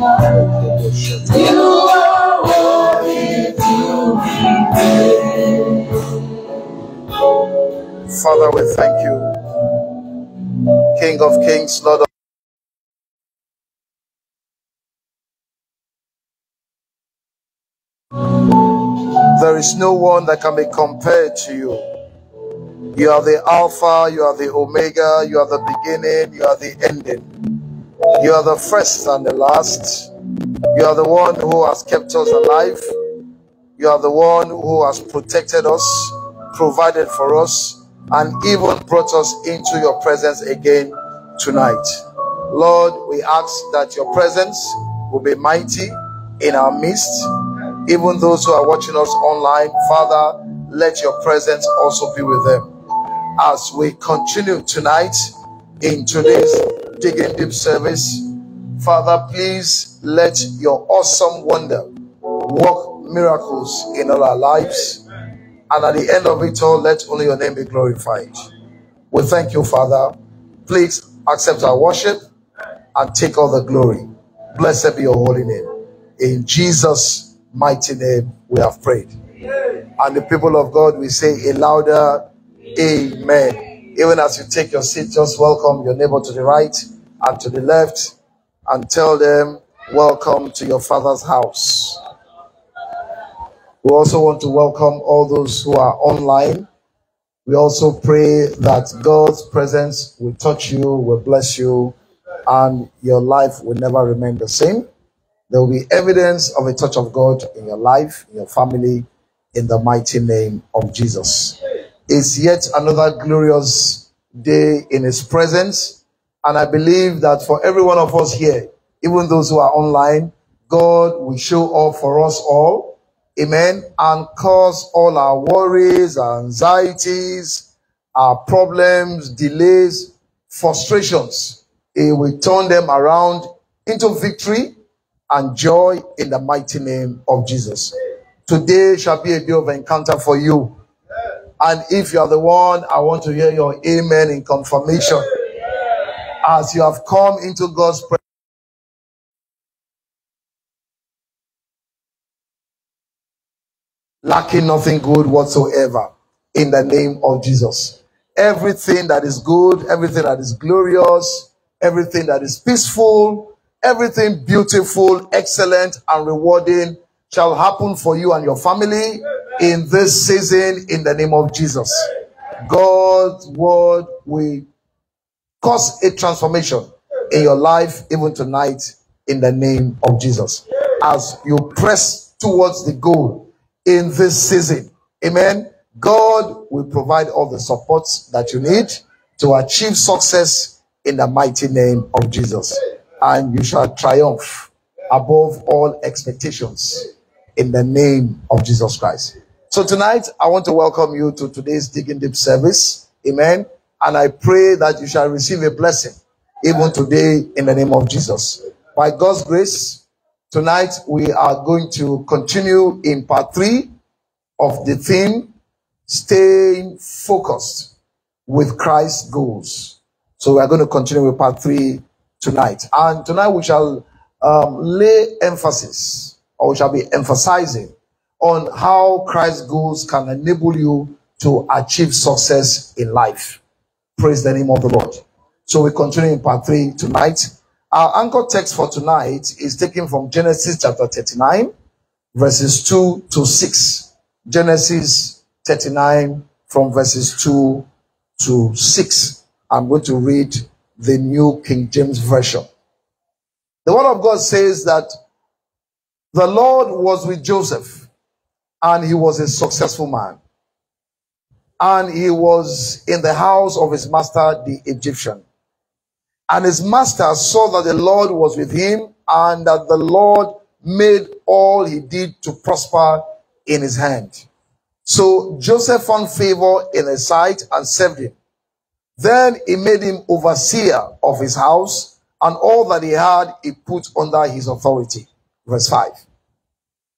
Father, we thank you. King of kings, Lord of There is no one that can be compared to you. You are the Alpha, you are the Omega, you are the beginning, you are the ending. You are the first and the last. You are the one who has kept us alive. You are the one who has protected us, provided for us, and even brought us into your presence again tonight. Lord, we ask that your presence will be mighty in our midst. Even those who are watching us online, Father, let your presence also be with them. As we continue tonight in today's Digging Deep service, Father, please let your awesome wonder work miracles in all our lives. And at the end of it all, let only your name be glorified. We thank you, Father. Please accept our worship and take all the glory. Blessed be your holy name. In Jesus' mighty name, we have prayed. And the people of God, we say a louder Amen. Even as you take your seat, just welcome your neighbor to the right and to the left and tell them, Welcome to your Father's house. We also want to welcome all those who are online. We also pray that God's presence will touch you, will bless you, and your life will never remain the same. There will be evidence of a touch of God in your life, in your family, in the mighty name of Jesus. It's yet another glorious day in His presence. And I believe that for every one of us here, even those who are online, God will show up for us all. Amen. And cause all our worries, our anxieties, our problems, delays, frustrations. He will turn them around into victory and joy in the mighty name of Jesus. Today shall be a day of encounter for you. And if you are the one, I want to hear your amen in confirmation. As you have come into God's presence. lacking nothing good whatsoever in the name of Jesus. Everything that is good, everything that is glorious, everything that is peaceful, everything beautiful, excellent, and rewarding shall happen for you and your family in this season in the name of Jesus. God's word will cause a transformation in your life even tonight in the name of Jesus. As you press towards the goal in this season, amen. God will provide all the support that you need to achieve success in the mighty name of Jesus. And you shall triumph above all expectations in the name of Jesus Christ. So tonight, I want to welcome you to today's Digging Deep service. Amen. And I pray that you shall receive a blessing even today in the name of Jesus. By God's grace, tonight we are going to continue in part three of the theme, staying focused with Christ's goals. So we are going to continue with part three tonight. And tonight we shall um, lay emphasis, or we shall be emphasizing on how Christ's goals can enable you to achieve success in life. Praise the name of the Lord. So we continue in part three tonight. Our anchor text for tonight is taken from Genesis chapter 39, verses 2 to 6. Genesis 39 from verses 2 to 6. I'm going to read the New King James Version. The Word of God says that the Lord was with Joseph and he was a successful man. And he was in the house of his master, the Egyptian. And his master saw that the Lord was with him and that the Lord made all he did to prosper in his hand. So Joseph found favor in his sight and served him. Then he made him overseer of his house and all that he had he put under his authority. Verse 5.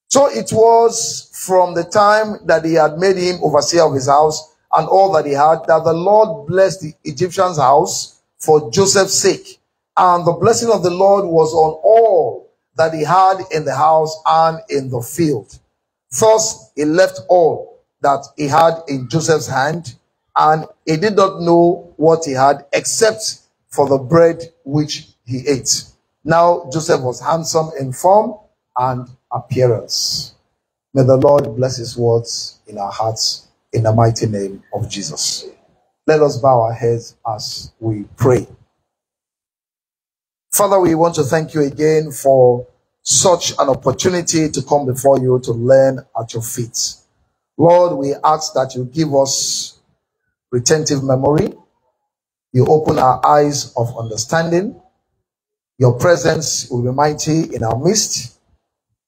So it was from the time that he had made him overseer of his house and all that he had that the Lord blessed the Egyptian's house for Joseph's sake. And the blessing of the Lord was on all that he had in the house and in the field. Thus, he left all that he had in Joseph's hand, and he did not know what he had except for the bread which he ate. Now, Joseph was handsome in form and appearance. May the Lord bless his words in our hearts in the mighty name of Jesus. Let us bow our heads as we pray. Father, we want to thank you again for such an opportunity to come before you to learn at your feet. Lord, we ask that you give us retentive memory. You open our eyes of understanding. Your presence will be mighty in our midst.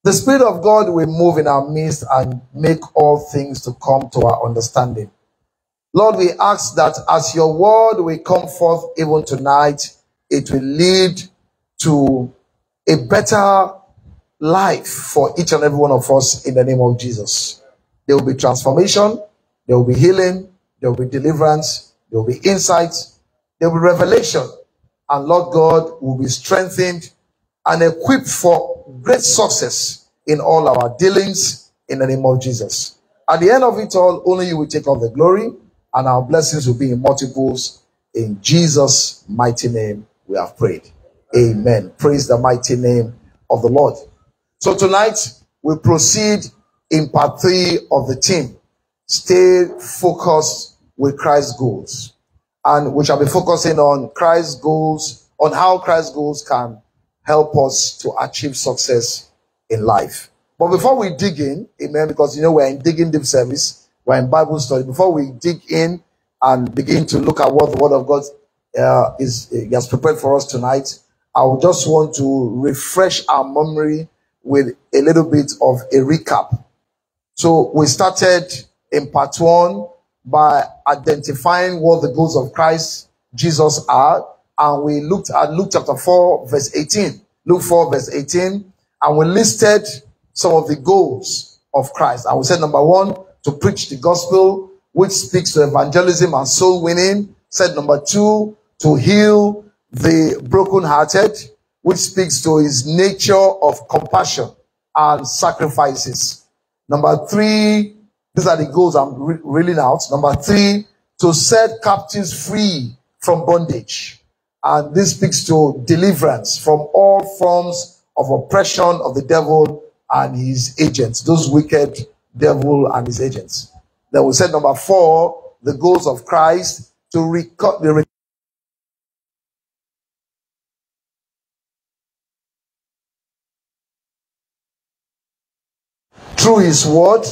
The Spirit of God will move in our midst and make all things to come to our understanding. Lord, we ask that as your word will come forth even tonight, it will lead to a better life for each and every one of us in the name of Jesus. There will be transformation, there will be healing, there will be deliverance, there will be insight, there will be revelation, and Lord God will be strengthened and equipped for great success in all our dealings in the name of Jesus. At the end of it all, only you will take all the glory and our blessings will be in multiples. In Jesus' mighty name, we have prayed. Amen. Praise the mighty name of the Lord. So tonight we proceed in part three of the team. Stay focused with Christ's goals. And we shall be focusing on Christ's goals, on how Christ's goals can help us to achieve success in life. But before we dig in, amen, because you know we're in digging deep service, we're in Bible study. Before we dig in and begin to look at what the Word of God uh, is has prepared for us tonight, I would just want to refresh our memory with a little bit of a recap. So we started in part one by identifying what the goals of Christ Jesus are, and we looked at Luke chapter 4, verse 18. Luke 4, verse 18, and we listed some of the goals of Christ. And we said number one, to preach the gospel, which speaks to evangelism and soul winning. Said number two, to heal the brokenhearted, which speaks to his nature of compassion and sacrifices. Number three, these are the goals I'm re- reeling out. Number three, to set captives free from bondage. And this speaks to deliverance from all forms of oppression of the devil and his agents, those wicked devil and his agents. Then we said number four, the goals of Christ to record the through his word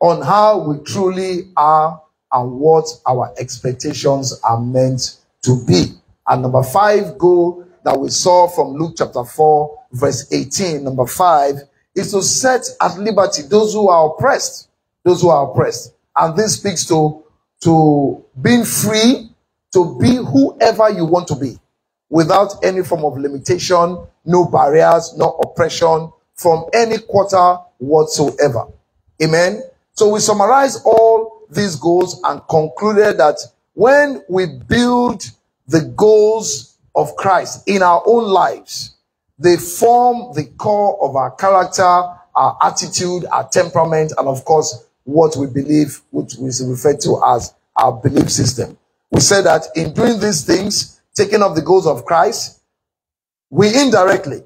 on how we truly are and what our expectations are meant to be. And number five goal that we saw from Luke chapter 4, verse 18, number five, is to set at liberty those who are oppressed. Those who are oppressed. And this speaks to, to being free to be whoever you want to be without any form of limitation, no barriers, no oppression from any quarter whatsoever. Amen. So we summarize all these goals and concluded that when we build the goals of Christ in our own lives, they form the core of our character, our attitude, our temperament, and of course, what we believe, which we refer to as our belief system. We said that in doing these things, taking up the goals of Christ, we indirectly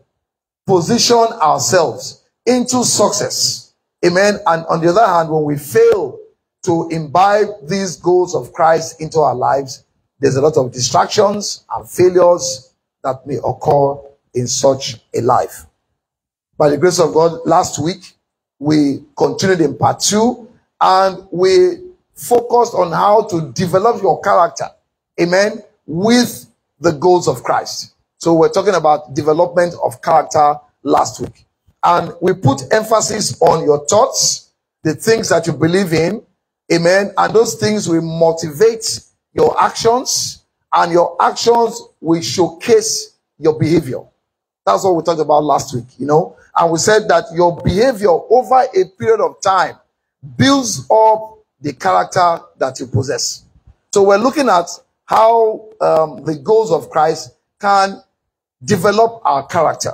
position ourselves into success. Amen. And on the other hand, when we fail to imbibe these goals of Christ into our lives, there's a lot of distractions and failures that may occur in such a life. By the grace of God, last week we continued in part two and we focused on how to develop your character. Amen. With the goals of Christ. So we're talking about development of character last week. And we put emphasis on your thoughts, the things that you believe in. Amen. And those things will motivate your actions and your actions will showcase your behavior. That's what we talked about last week, you know. And we said that your behavior over a period of time builds up the character that you possess. So we're looking at how um, the goals of Christ can develop our character.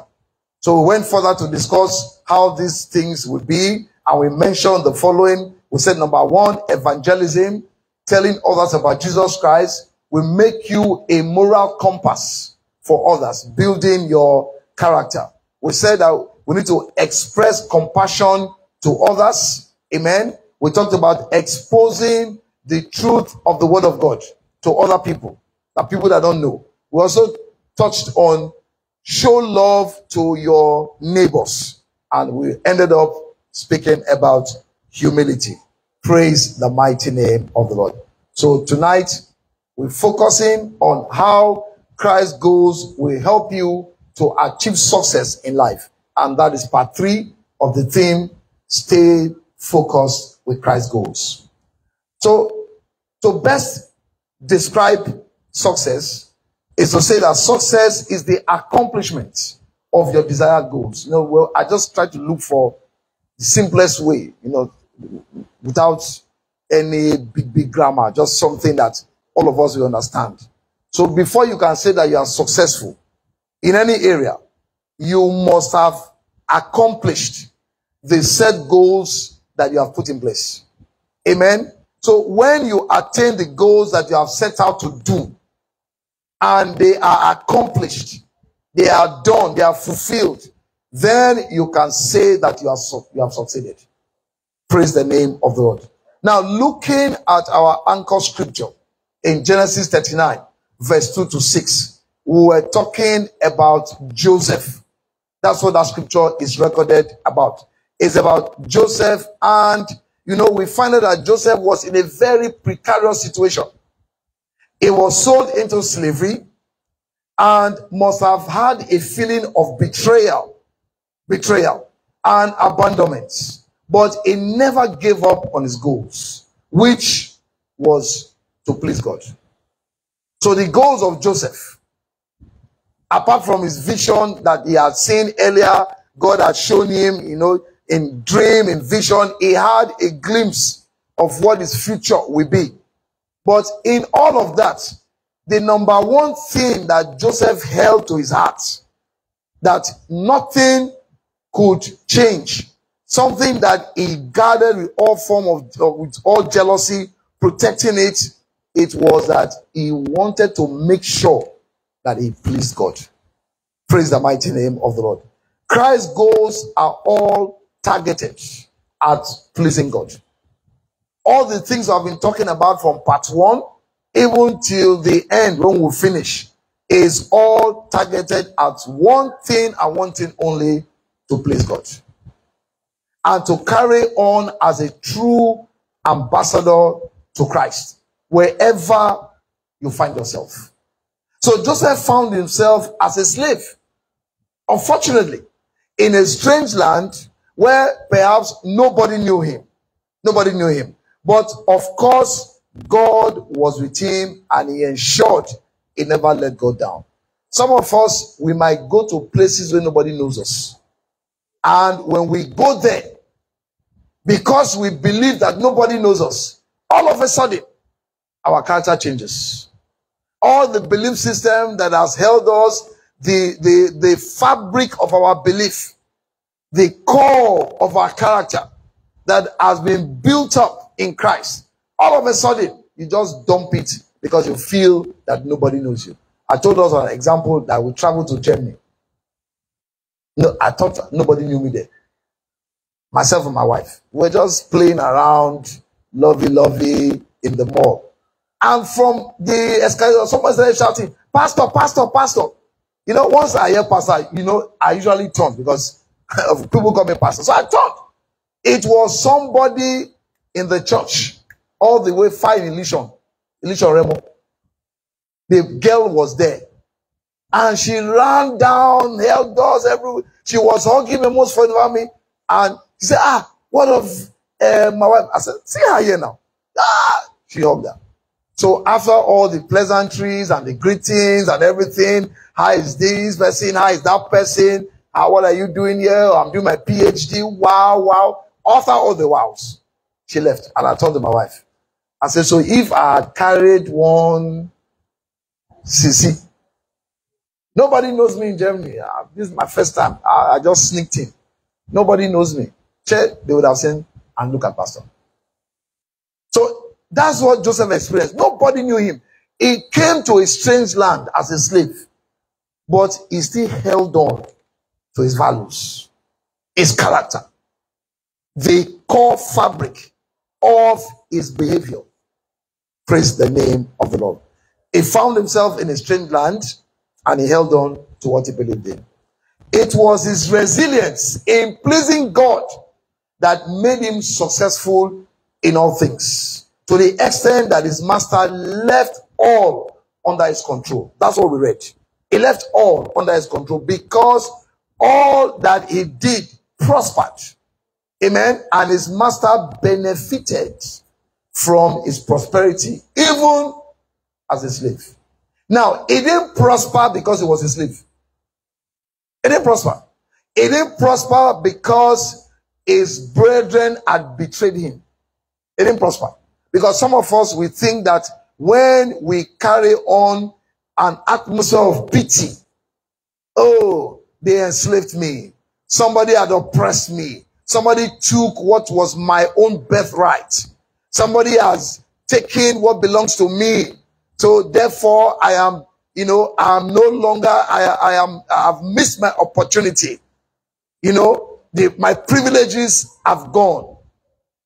So we went further to discuss how these things would be, and we mentioned the following. We said number one, evangelism, telling others about Jesus Christ will make you a moral compass for others, building your character. We said that we need to express compassion to others. Amen. We talked about exposing the truth of the word of God to other people, the people that don't know. We also touched on show love to your neighbors. And we ended up speaking about humility. Praise the mighty name of the Lord. So tonight, we're focusing on how Christ goals will help you to achieve success in life. And that is part three of the theme, stay focused with Christ goals. So to best describe success is to say that success is the accomplishment of your desired goals. You know, well, I just try to look for the simplest way, you know, without any big, big grammar, just something that all of us will understand. So before you can say that you are successful in any area, you must have accomplished the set goals that you have put in place. Amen. So when you attain the goals that you have set out to do and they are accomplished, they are done, they are fulfilled, then you can say that you have, you have succeeded. Praise the name of the Lord. Now, looking at our anchor scripture in Genesis 39, verse 2 to 6, we were talking about Joseph. That's what that scripture is recorded about. It's about Joseph and you know, we find out that Joseph was in a very precarious situation. He was sold into slavery and must have had a feeling of betrayal, betrayal and abandonment. But he never gave up on his goals, which was to please God. So the goals of Joseph, apart from his vision that he had seen earlier, God had shown him, you know, in dream, in vision, he had a glimpse of what his future will be. But in all of that, the number one thing that Joseph held to his heart, that nothing could change, something that he guarded with all form of, with all jealousy, protecting it, it was that he wanted to make sure that he pleased God. Praise the mighty name of the Lord. Christ's goals are all targeted at pleasing God. All the things I've been talking about from part one, even till the end when we finish, is all targeted at one thing and one thing only to please God. And to carry on as a true ambassador to Christ wherever you find yourself. So Joseph found himself as a slave. Unfortunately, in a strange land where perhaps nobody knew him. Nobody knew him. But of course, God was with him and he ensured he never let go down. Some of us, we might go to places where nobody knows us. And when we go there, because we believe that nobody knows us, all of a sudden, our character changes. All the belief system that has held us, the, the, the fabric of our belief the core of our character that has been built up in Christ, all of a sudden, you just dump it because you feel that nobody knows you. I told us an example that we traveled to Germany. No, I thought nobody knew me there. Myself and my wife. We are just playing around, lovey, lovey in the mall. And from the escalator, someone started shouting, Pastor, Pastor, Pastor. You know, once I hear Pastor, you know, I usually turn because of people coming pastor. So I thought it was somebody in the church, all the way in Elisha, Elisha Remo. The girl was there. And she ran down, held doors everywhere. She was hugging me most for me. And she said, ah, what of uh, my wife? I said, see her here now. Ah, she hugged her. So after all the pleasantries and the greetings and everything, how is this person? How is that person? How, what are you doing here? I'm doing my PhD. Wow, wow. After all the wows, she left. And I told my wife, I said, so if I carried one CC, Nobody knows me in Germany. Ah, this is my first time. I, I just sneaked in. Nobody knows me. Check, they would have said, and look at Pastor. So that's what Joseph experienced. Nobody knew him. He came to a strange land as a slave, but he still held on to his values, his character, the core fabric of his behavior. Praise the name of the Lord. He found himself in a strange land and he held on to what he believed in. It was his resilience in pleasing God that made him successful in all things to the extent that his master left all under his control. That's what we read. He left all under his control because all that he did prospered. Amen. And his master benefited from his prosperity, even as a slave. Now, he didn't prosper because he was a slave. He didn't prosper. He didn't prosper because his brethren had betrayed him. He didn't prosper. Because some of us, we think that when we carry on an atmosphere of pity, oh, they enslaved me. Somebody had oppressed me. Somebody took what was my own birthright. Somebody has taken what belongs to me. So therefore, I am, you know, I am no longer, I, I am, I have missed my opportunity. You know, the, my privileges have gone.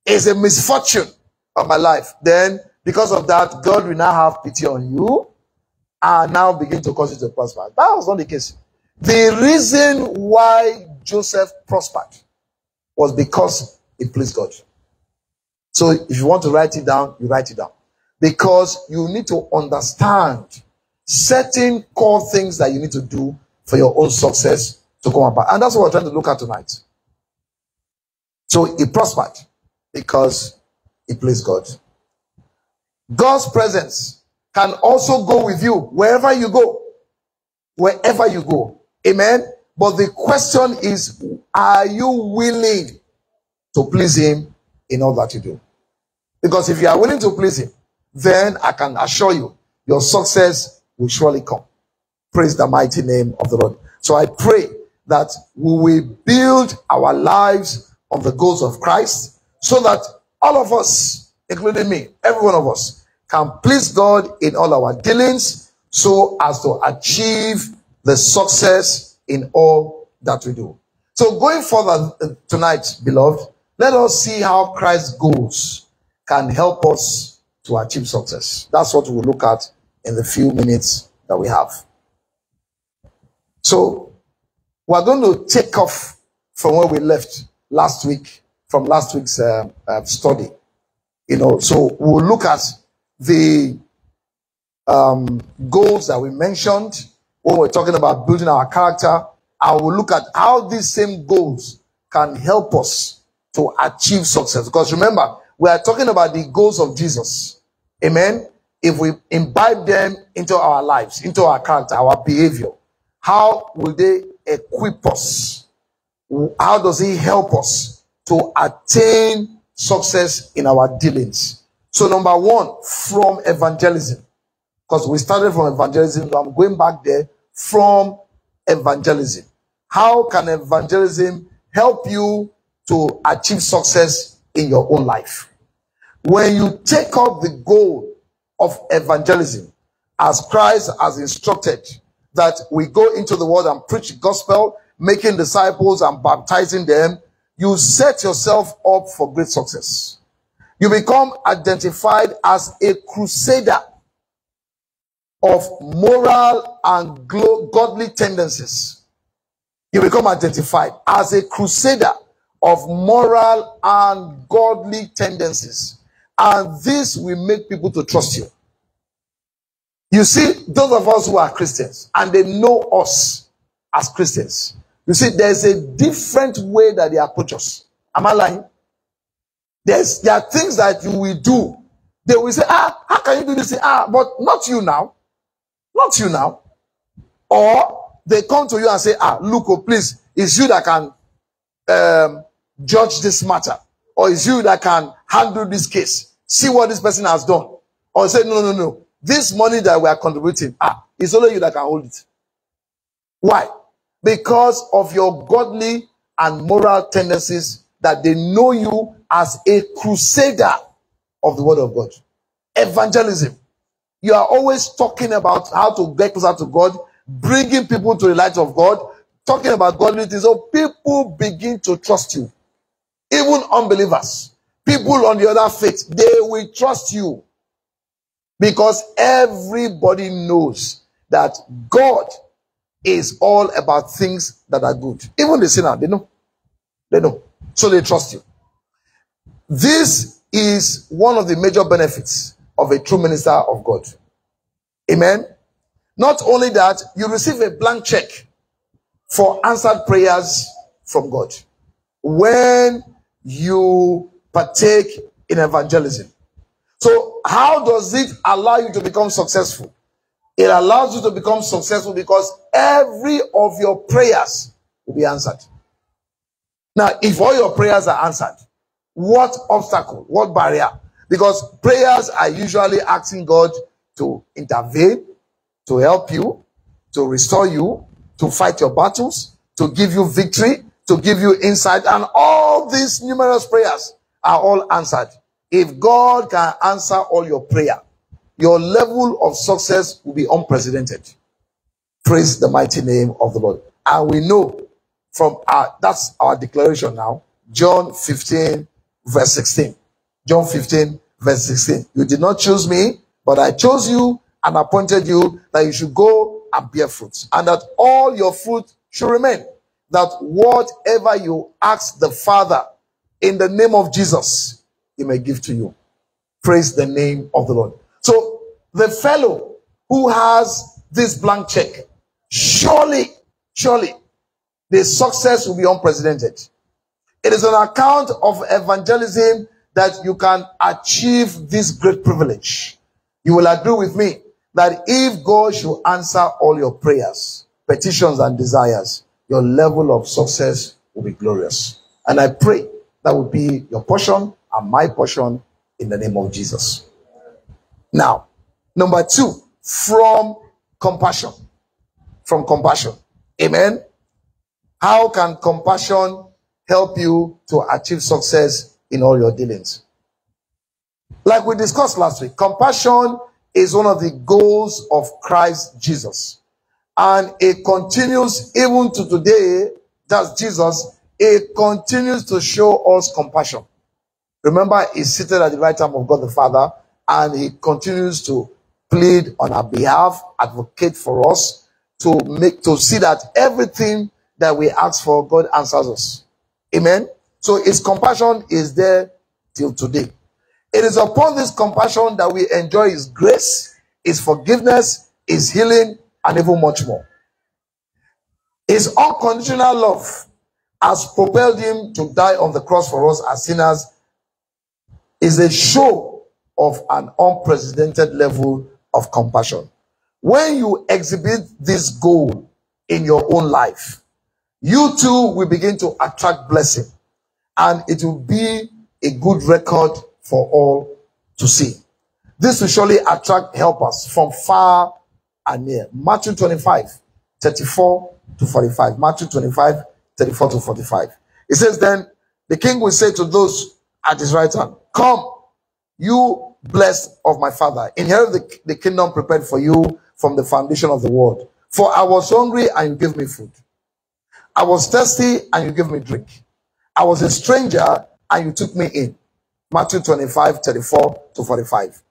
It's a misfortune of my life. Then, because of that, God will now have pity on you and now begin to cause you to prosper. That was not the case. The reason why Joseph prospered was because it pleased God. So if you want to write it down, you write it down. Because you need to understand certain core things that you need to do for your own success to come about. And that's what we're trying to look at tonight. So he prospered because he pleased God. God's presence can also go with you wherever you go. Wherever you go. Amen. But the question is, are you willing to please him in all that you do? Because if you are willing to please him, then I can assure you, your success will surely come. Praise the mighty name of the Lord. So I pray that we will build our lives on the goals of Christ so that all of us, including me, every one of us, can please God in all our dealings so as to achieve the success in all that we do. So going further uh, tonight, beloved, let us see how Christ's goals can help us to achieve success. That's what we'll look at in the few minutes that we have. So we're going to take off from where we left last week, from last week's uh, uh, study. You know, so we'll look at the um, goals that we mentioned when we're talking about building our character. I will look at how these same goals can help us to achieve success. Because remember, we are talking about the goals of Jesus. Amen. If we imbibe them into our lives, into our character, our behavior, how will they equip us? How does he help us to attain success in our dealings? So number one, from evangelism. Because we started from evangelism, so I'm going back there from evangelism. How can evangelism help you to achieve success in your own life? When you take up the goal of evangelism, as Christ has instructed, that we go into the world and preach the gospel, making disciples and baptizing them, you set yourself up for great success. You become identified as a crusader of moral and godly tendencies. You become identified as a crusader of moral and godly tendencies. And this will make people to trust you. You see, those of us who are Christians and they know us as Christians, you see, there's a different way that they approach us. Am I lying? There's, there are things that you will do. They will say, ah, how can you do this? Ah, but not you now. Not you now. Or they come to you and say, ah, look, oh, please, it's you that can um, judge this matter. Or it's you that can handle this case. See what this person has done. Or say, no, no, no. This money that we are contributing, ah, it's only you that can hold it. Why? Because of your godly and moral tendencies that they know you as a crusader of the word of God. Evangelism. You are always talking about how to get closer to God, bringing people to the light of God, talking about godly things. So people begin to trust you. Even unbelievers, people on the other faith, they will trust you. Because everybody knows that God is all about things that are good. Even the sinner, they know. They know. So they trust you. This is one of the major benefits of a true minister of God. Amen. Not only that, you receive a blank check for answered prayers from God when you partake in evangelism. So, how does it allow you to become successful? It allows you to become successful because every of your prayers will be answered. Now, if all your prayers are answered, what obstacle, what barrier? Because prayers are usually asking God to intervene, to help you, to restore you, to fight your battles, to give you victory, to give you insight. And all these numerous prayers are all answered. If God can answer all your prayer, your level of success will be unprecedented. Praise the mighty name of the Lord. And we know from our, that's our declaration now. John 15, verse 16. John 15, verse 16. You did not choose me, but I chose you and appointed you that you should go and bear fruit, and that all your fruit should remain. That whatever you ask the Father in the name of Jesus, he may give to you. Praise the name of the Lord. So the fellow who has this blank check, surely, surely, the success will be unprecedented. It is on account of evangelism that you can achieve this great privilege. You will agree with me that if God should answer all your prayers, petitions, and desires, your level of success will be glorious. And I pray that will be your portion and my portion in the name of Jesus. Now, number two, from compassion. From compassion. Amen. How can compassion help you to achieve success in all your dealings? Like we discussed last week, compassion is one of the goals of Christ Jesus. And it continues even to today, that's Jesus, it continues to show us compassion. Remember, he's seated at the right hand of God the Father, and he continues to plead on our behalf, advocate for us, to make to see that everything that we ask for, God answers us. Amen. So his compassion is there till today. It is upon this compassion that we enjoy His grace, His forgiveness, His healing, and even much more. His unconditional love has propelled Him to die on the cross for us as sinners is a show of an unprecedented level of compassion. When you exhibit this goal in your own life, you too will begin to attract blessing and it will be a good record for all to see. This will surely attract helpers from far and near. Matthew 25, 34 to 45. Matthew 25, 34 to 45. It says, Then the king will say to those at his right hand, Come, you blessed of my father, inherit the, the kingdom prepared for you from the foundation of the world. For I was hungry and you gave me food. I was thirsty and you gave me drink. I was a stranger and you took me in. Matthew 25, 34 to 45.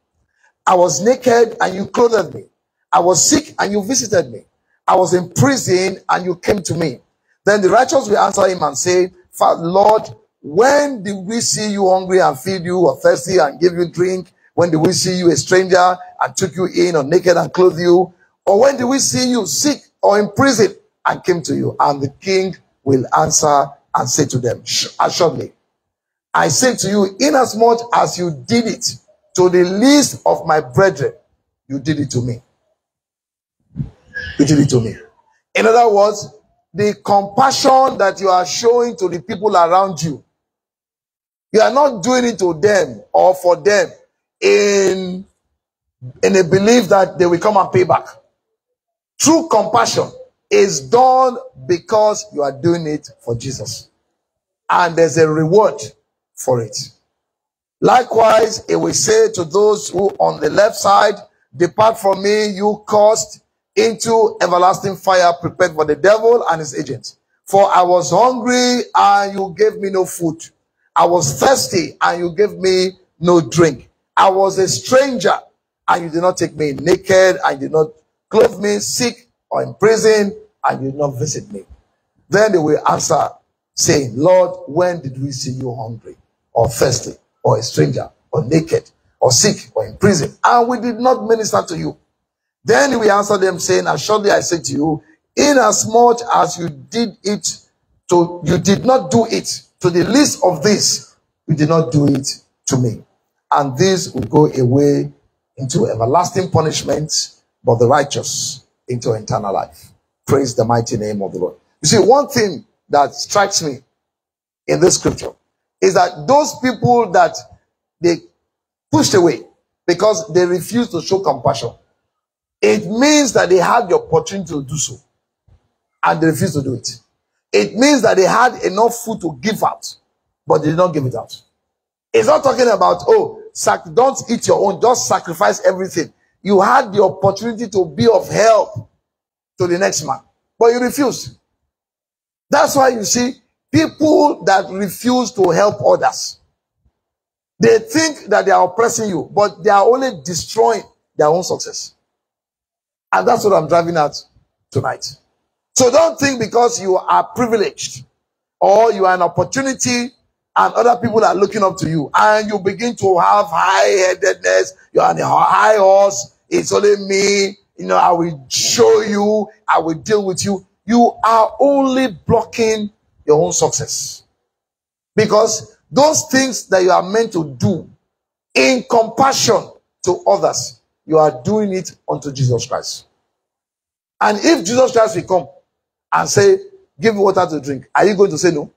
I was naked and you clothed me. I was sick and you visited me. I was in prison and you came to me. Then the righteous will answer him and say, Lord, when did we see you hungry and feed you or thirsty and give you drink? When did we see you a stranger and took you in or naked and clothed you? Or when did we see you sick or in prison and came to you? And the king will answer and say to them, assuredly, I say to you, inasmuch as you did it to the least of my brethren, you did it to me. You did it to me. In other words, the compassion that you are showing to the people around you, you are not doing it to them or for them in, in a belief that they will come and pay back. True compassion is done because you are doing it for Jesus. And there's a reward for it. Likewise, it will say to those who on the left side, depart from me, you cursed, into everlasting fire prepared for the devil and his agents. For I was hungry and you gave me no food. I was thirsty and you gave me no drink. I was a stranger and you did not take me naked and you did not clothe me sick or in prison and you did not visit me. Then they will answer saying, Lord, when did we see you hungry or thirsty or a stranger or naked or sick or in prison and we did not minister to you? Then we answer them saying, Assuredly I say to you, inasmuch as you did it to, you did not do it to the least of this, you did not do it to me. And this will go away into everlasting punishment, but the righteous into eternal life. Praise the mighty name of the Lord. You see, one thing that strikes me in this scripture is that those people that they pushed away because they refused to show compassion it means that they had the opportunity to do so and they refused to do it. It means that they had enough food to give out, but they did not give it out. It's not talking about, oh, sac- don't eat your own, just sacrifice everything. You had the opportunity to be of help to the next man, but you refused. That's why you see people that refuse to help others. They think that they are oppressing you, but they are only destroying their own success. And that's what I'm driving at tonight. So don't think because you are privileged or you are an opportunity and other people are looking up to you and you begin to have high-headedness, you're on a high horse, it's only me, you know, I will show you, I will deal with you. You are only blocking your own success. Because those things that you are meant to do in compassion to others, you are doing it unto Jesus Christ. And if Jesus Christ will come and say, Give me water to drink, are you going to say no?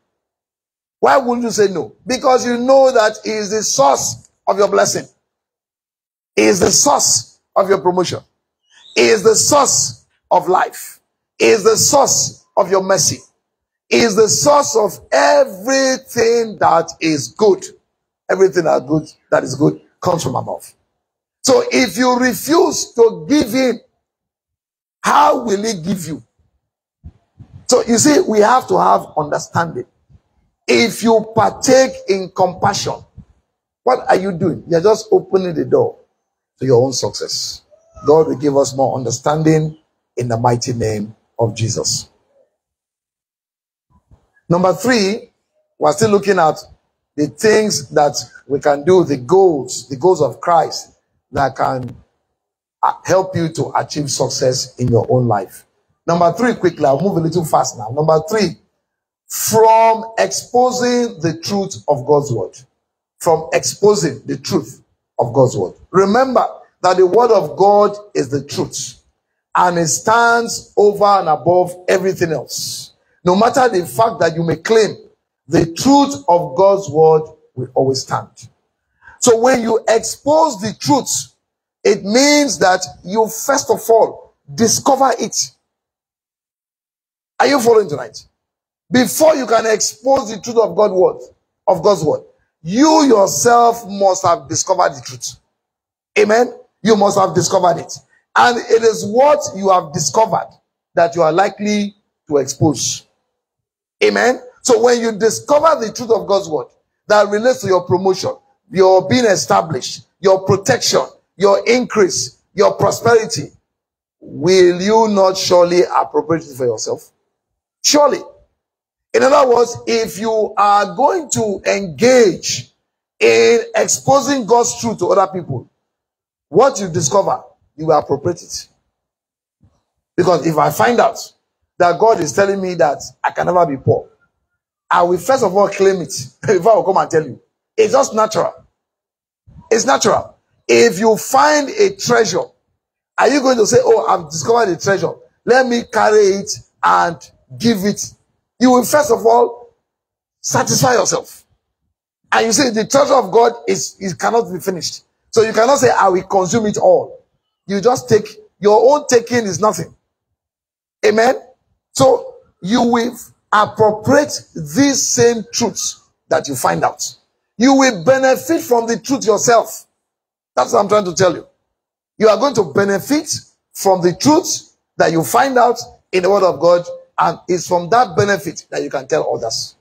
Why wouldn't you say no? Because you know that He is the source of your blessing, He is the source of your promotion, He is the source of life, He is the source of your mercy, He is the source of everything that is good. Everything that good that is good comes from above. So if you refuse to give him, how will he give you? So you see, we have to have understanding. If you partake in compassion, what are you doing? You're just opening the door to your own success. God will give us more understanding in the mighty name of Jesus. Number three, we're still looking at the things that we can do, the goals, the goals of Christ that can uh, help you to achieve success in your own life. Number three, quickly, I'll move a little fast now. Number three, from exposing the truth of God's word. From exposing the truth of God's word. Remember that the word of God is the truth and it stands over and above everything else. No matter the fact that you may claim, the truth of God's word will always stand. So when you expose the truth, it means that you first of all discover it. Are you following tonight? Before you can expose the truth of God's word, of God's word, you yourself must have discovered the truth. Amen. You must have discovered it. And it is what you have discovered that you are likely to expose. Amen. So when you discover the truth of God's word that relates to your promotion, your being established, your protection, your increase, your prosperity, will you not surely appropriate it for yourself? Surely. In other words, if you are going to engage in exposing God's truth to other people, what you discover, you will appropriate it. Because if I find out that God is telling me that I can never be poor, I will first of all claim it before I will come and tell you. It's just natural. It's natural. If you find a treasure, are you going to say, Oh, I've discovered a treasure. Let me carry it and give it. You will first of all satisfy yourself. And you say the treasure of God is it cannot be finished. So you cannot say, I will consume it all. You just take your own taking is nothing. Amen. So you will appropriate these same truths that you find out. You will benefit from the truth yourself. That's what I'm trying to tell you. You are going to benefit from the truth that you find out in the Word of God, and it's from that benefit that you can tell others.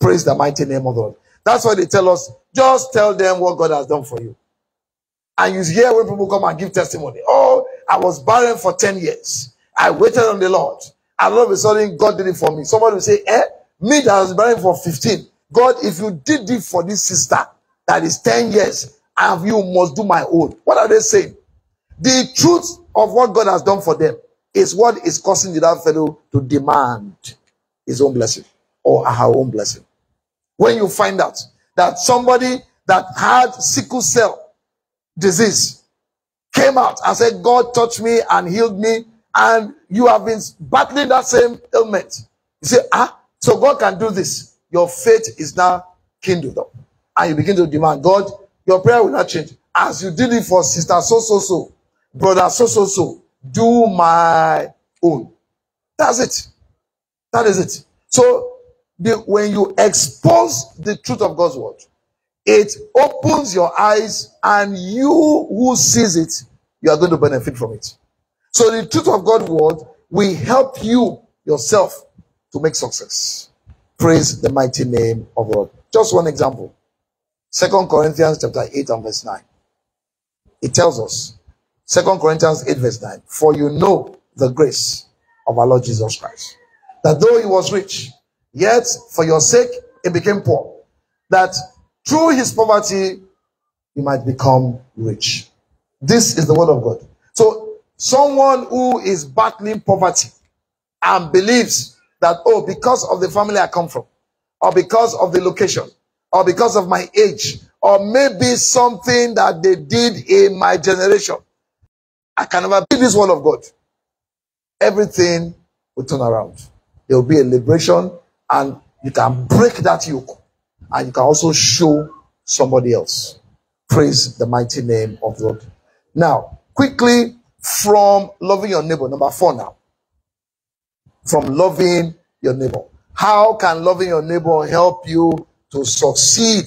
Praise the mighty name of the Lord. That's why they tell us just tell them what God has done for you. And you hear when people come and give testimony. Oh, I was barren for 10 years. I waited on the Lord. And all of a sudden, God did it for me. Somebody will say, Eh, me that was barren for 15. God, if you did it for this sister that is 10 years, and you must do my own. What are they saying? The truth of what God has done for them is what is causing the other fellow to demand his own blessing or her own blessing. When you find out that somebody that had sickle cell disease came out and said, God touched me and healed me, and you have been battling that same ailment. You say, ah, so God can do this. Your faith is now kindled up. And you begin to demand, God, your prayer will not change. As you did it for sister so, so, so, brother so, so, so, do my own. That's it. That is it. So the, when you expose the truth of God's word, it opens your eyes and you who sees it, you are going to benefit from it. So the truth of God's word will help you yourself to make success. Praise the mighty name of God. Just one example. Second Corinthians chapter 8 and verse 9. It tells us, Second Corinthians 8 verse 9, for you know the grace of our Lord Jesus Christ, that though he was rich, yet for your sake he became poor, that through his poverty you might become rich. This is the word of God. So someone who is battling poverty and believes that, oh, because of the family I come from, or because of the location, or because of my age, or maybe something that they did in my generation. I can never be this one of God. Everything will turn around. There will be a liberation, and you can break that yoke, and you can also show somebody else. Praise the mighty name of Lord. Now, quickly from loving your neighbor, number four now. From loving your neighbor. How can loving your neighbor help you to succeed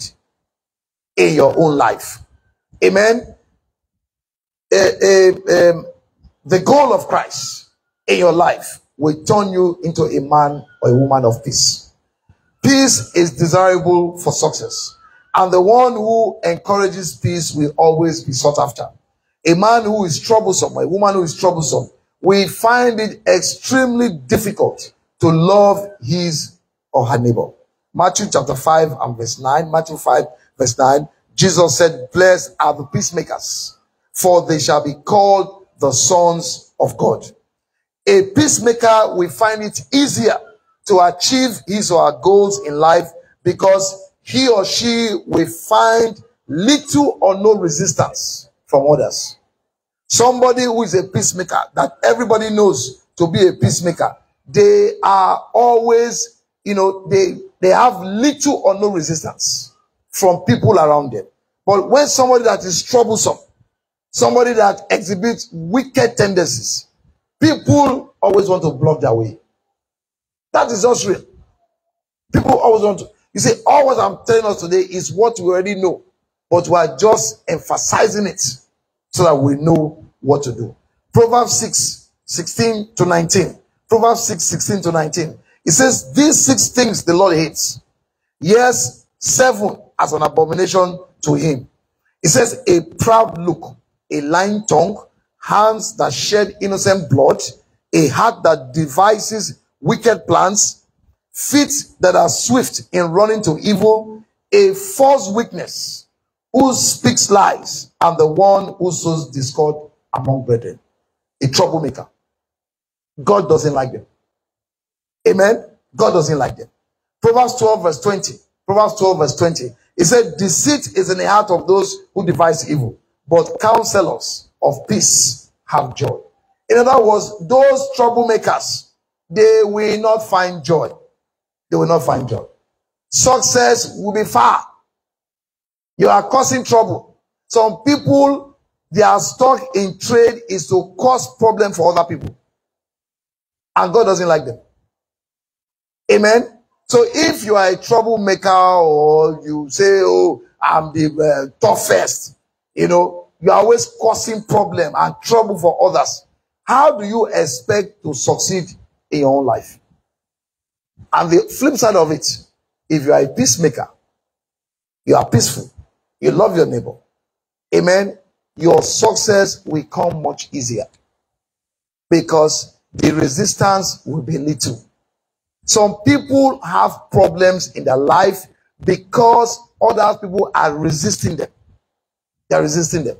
in your own life. Amen. Uh, uh, um, the goal of Christ in your life will turn you into a man or a woman of peace. Peace is desirable for success, and the one who encourages peace will always be sought after. A man who is troublesome, a woman who is troublesome, we find it extremely difficult to love his or her neighbor. Matthew chapter 5 and verse 9. Matthew 5 verse 9. Jesus said, Blessed are the peacemakers, for they shall be called the sons of God. A peacemaker will find it easier to achieve his or her goals in life because he or she will find little or no resistance from others. Somebody who is a peacemaker that everybody knows to be a peacemaker, they are always, you know, they they have little or no resistance from people around them. But when somebody that is troublesome, somebody that exhibits wicked tendencies, people always want to block their way. That is just real. People always want to. You see, all what I'm telling us today is what we already know, but we are just emphasizing it so that we know what to do. Proverbs 6, 16 to 19. Proverbs 6, 16 to 19. It says, These six things the Lord hates. Yes, seven as an abomination to him. It says, A proud look, a lying tongue, hands that shed innocent blood, a heart that devises wicked plans, feet that are swift in running to evil, a false witness who speaks lies, and the one who sows discord among brethren. A troublemaker. God doesn't like them. Amen. God doesn't like them. Proverbs 12 verse 20. Proverbs 12 verse 20. He said, deceit is in the heart of those who devise evil, but counselors of peace have joy. In other words, those troublemakers, they will not find joy. They will not find joy. Success will be far. You are causing trouble. Some people, their stock in trade is to cause problem for other people. And God doesn't like them. Amen. So if you are a troublemaker or you say, "Oh, I'm the uh, toughest," you know, you're always causing problem and trouble for others. How do you expect to succeed in your own life? And the flip side of it, if you are a peacemaker, you are peaceful, you love your neighbor, amen, your success will come much easier because the resistance will be little. Some people have problems in their life because other people are resisting them. They are resisting them.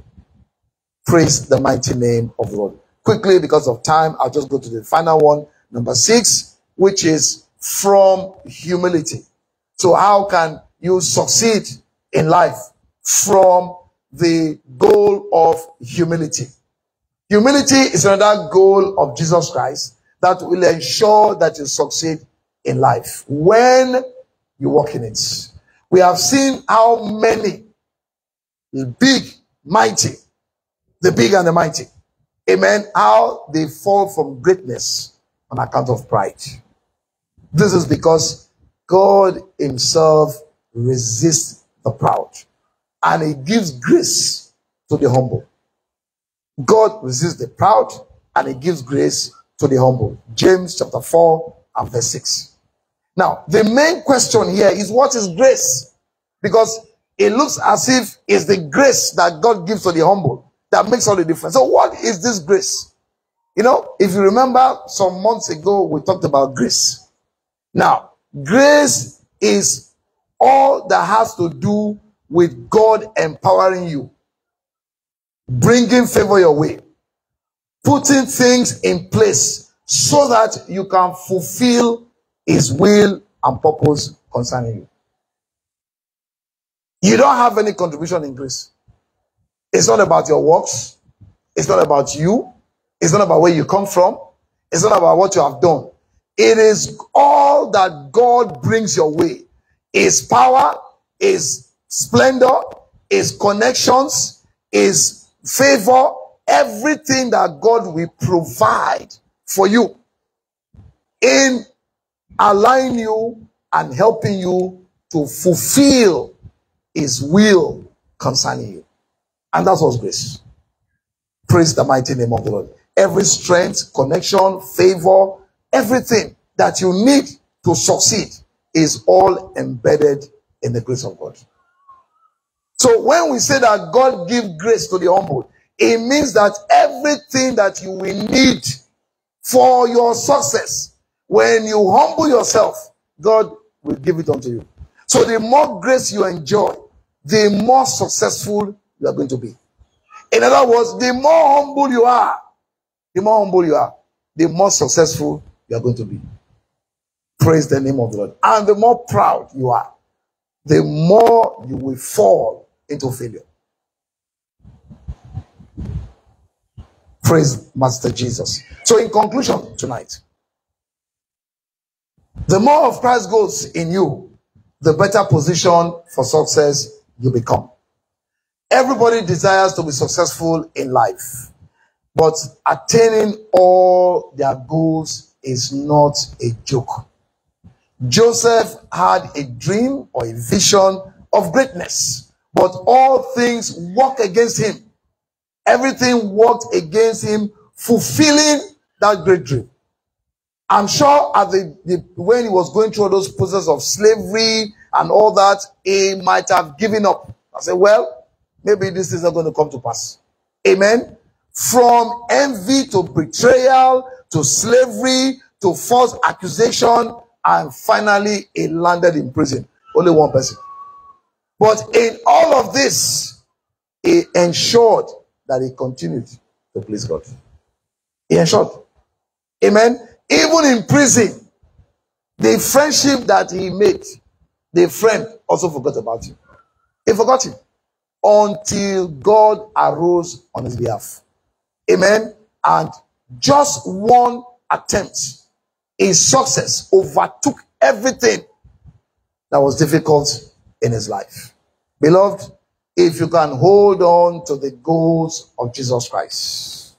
Praise the mighty name of the Lord. Quickly, because of time, I'll just go to the final one, number six, which is from humility. So, how can you succeed in life from the goal of humility? Humility is another goal of Jesus Christ that will ensure that you succeed in life when you walk in it. We have seen how many big, mighty, the big and the mighty, amen, how they fall from greatness on account of pride. This is because God Himself resists the proud and He gives grace to the humble. God resists the proud and He gives grace to the humble. James chapter 4 and verse 6. Now, the main question here is what is grace? Because it looks as if it's the grace that God gives to the humble that makes all the difference. So, what is this grace? You know, if you remember some months ago, we talked about grace. Now, grace is all that has to do with God empowering you, bringing favor your way, putting things in place so that you can fulfill his will and purpose concerning you. You don't have any contribution in grace. It's not about your works. It's not about you. It's not about where you come from. It's not about what you have done. It is all that God brings your way. His power, His splendor, His connections, His favor, everything that God will provide for you in allowing you and helping you to fulfill his will concerning you. And that's what's grace. Praise the mighty name of the Lord. Every strength, connection, favor, everything that you need to succeed is all embedded in the grace of God. So when we say that God give grace to the humble, it means that everything that you will need for your success when you humble yourself, God will give it unto you. So the more grace you enjoy, the more successful you are going to be. In other words, the more humble you are, the more humble you are, the more successful you are going to be. Praise the name of the Lord. And the more proud you are, the more you will fall into failure. Praise Master Jesus. So, in conclusion, tonight, the more of Christ goes in you, the better position for success you become. Everybody desires to be successful in life, but attaining all their goals is not a joke. Joseph had a dream or a vision of greatness, but all things work against him. Everything worked against him fulfilling that great dream. I'm sure at the, the, when he was going through those process of slavery and all that, he might have given up. I said, well, maybe this is not going to come to pass. Amen. From envy to betrayal to slavery to false accusation, and finally he landed in prison. Only one person. But in all of this, he ensured that he continued to please God. He ensured. Amen. Even in prison, the friendship that he made, the friend also forgot about him. He forgot him until God arose on his behalf. Amen. And just one attempt, his success overtook everything that was difficult in his life. Beloved, if you can hold on to the goals of Jesus Christ,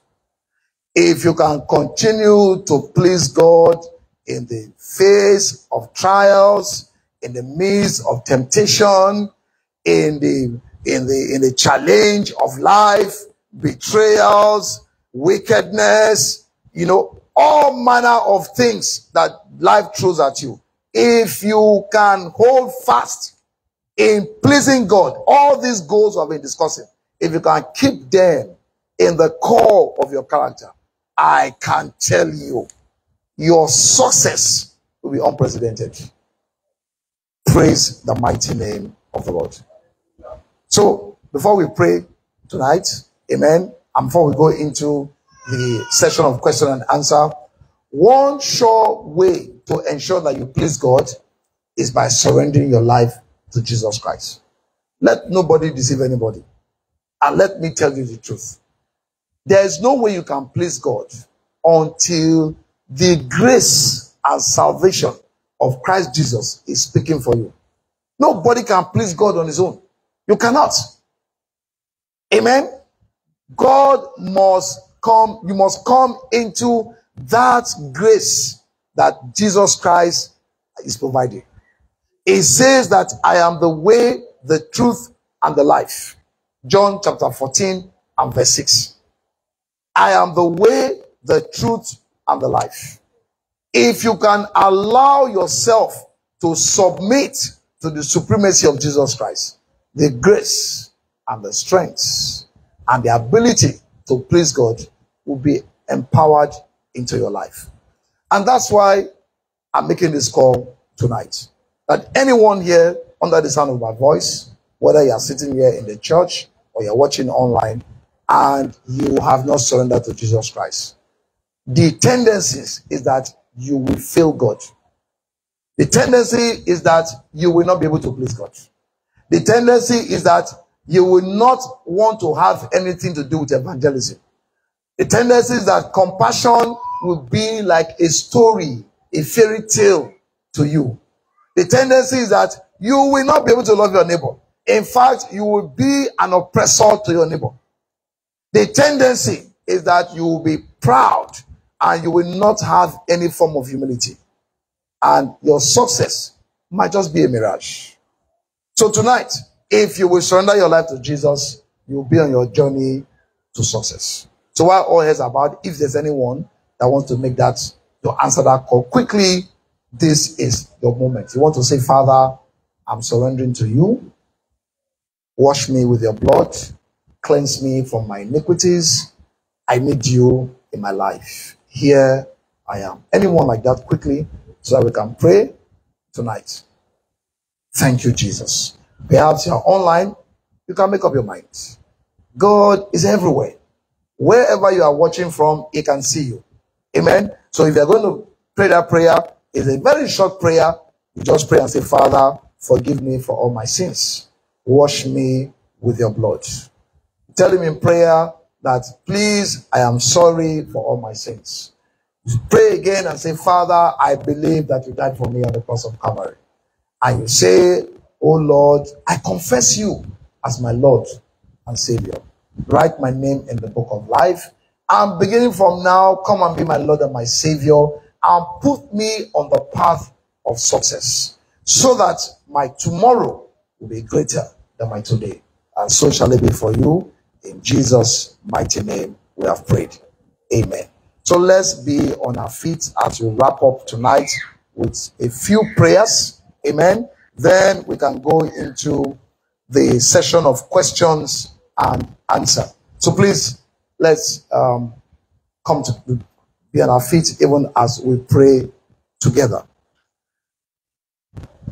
if you can continue to please God in the face of trials, in the midst of temptation, in the in the in the challenge of life, betrayals, wickedness, you know, all manner of things that life throws at you. If you can hold fast in pleasing God, all these goals we've been discussing, if you can keep them in the core of your character, I can tell you, your success will be unprecedented. Praise the mighty name of the Lord. So, before we pray tonight, amen, and before we go into the session of question and answer, one sure way to ensure that you please God is by surrendering your life to Jesus Christ. Let nobody deceive anybody. And let me tell you the truth. There is no way you can please God until the grace and salvation of Christ Jesus is speaking for you. Nobody can please God on his own. You cannot. Amen. God must come, you must come into that grace that Jesus Christ is providing. It says that I am the way, the truth, and the life. John chapter 14 and verse 6. I am the way, the truth, and the life. If you can allow yourself to submit to the supremacy of Jesus Christ, the grace and the strength and the ability to please God will be empowered into your life. And that's why I'm making this call tonight. That anyone here under the sound of my voice, whether you are sitting here in the church or you're watching online, and you have not surrendered to Jesus Christ, the tendency is that you will fail God. The tendency is that you will not be able to please God. The tendency is that you will not want to have anything to do with evangelism. The tendency is that compassion will be like a story, a fairy tale to you. The tendency is that you will not be able to love your neighbor. In fact, you will be an oppressor to your neighbor. The tendency is that you will be proud and you will not have any form of humility. And your success might just be a mirage. So tonight, if you will surrender your life to Jesus, you will be on your journey to success. So while all heads are about, if there's anyone that wants to make that, to answer that call quickly, this is your moment. You want to say, Father, I'm surrendering to you. Wash me with your blood. Cleanse me from my iniquities. I need you in my life. Here I am. Anyone like that quickly so that we can pray tonight. Thank you, Jesus. Perhaps you're online, you can make up your mind. God is everywhere. Wherever you are watching from, He can see you. Amen. So if you're going to pray that prayer, it's a very short prayer. You just pray and say, Father, forgive me for all my sins. Wash me with your blood. Tell him in prayer that, please, I am sorry for all my sins. Pray again and say, Father, I believe that you died for me on the cross of Calvary and you say, Oh Lord, I confess you as my Lord and Savior. Write my name in the book of life. And beginning from now, come and be my Lord and my Savior and put me on the path of success so that my tomorrow will be greater than my today. And so shall it be for you. In Jesus' mighty name, we have prayed. Amen. So let's be on our feet as we wrap up tonight with a few prayers Amen. Then we can go into the session of questions and answer. So please, let's um, come to be on our feet even as we pray together.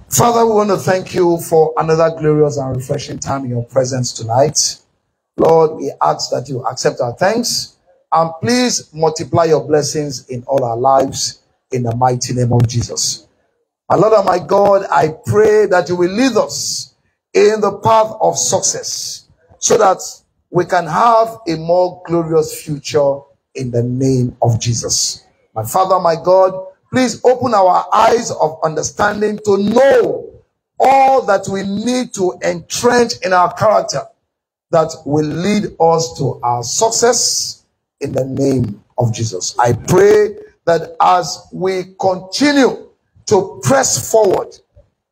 Father, we want to thank you for another glorious and refreshing time in your presence tonight. Lord, we ask that you accept our thanks and please multiply your blessings in all our lives in the mighty name of Jesus. My Lord and my God, I pray that you will lead us in the path of success so that we can have a more glorious future in the name of Jesus. My Father, my God, please open our eyes of understanding to know all that we need to entrench in our character that will lead us to our success in the name of Jesus. I pray that as we continue to press forward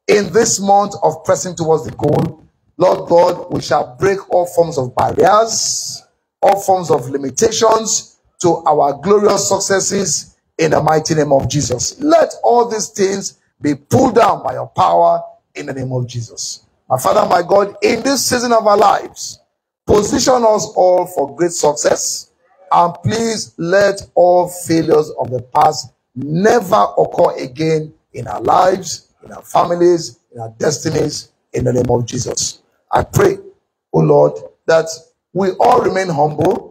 in this month of pressing towards the goal, Lord God, we shall break all forms of barriers, all forms of limitations to our glorious successes in the mighty name of Jesus. Let all these things be pulled down by your power in the name of Jesus. My Father, my God, in this season of our lives, position us all for great success. And please let all failures of the past never occur again in our lives, in our families, in our destinies, in the name of Jesus. I pray, O Lord, that we all remain humble,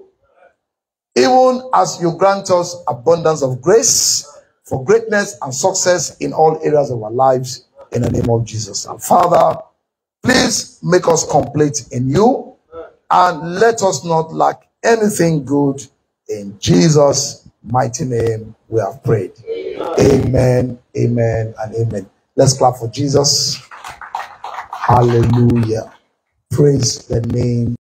even as you grant us abundance of grace for greatness and success in all areas of our lives, in the name of Jesus. And Father, please make us complete in you and let us not lack anything good. In Jesus' mighty name, we have prayed. Amen, amen, and amen. Let's clap for Jesus. Hallelujah. Praise the name